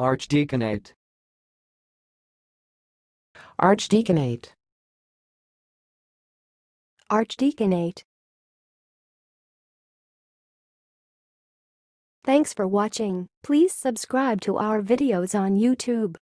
Archdeaconate. Archdeaconate. Archdeaconate. Thanks for watching. Please subscribe to our videos on YouTube.